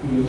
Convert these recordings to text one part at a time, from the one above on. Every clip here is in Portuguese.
Jesús,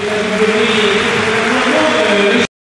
Yeah.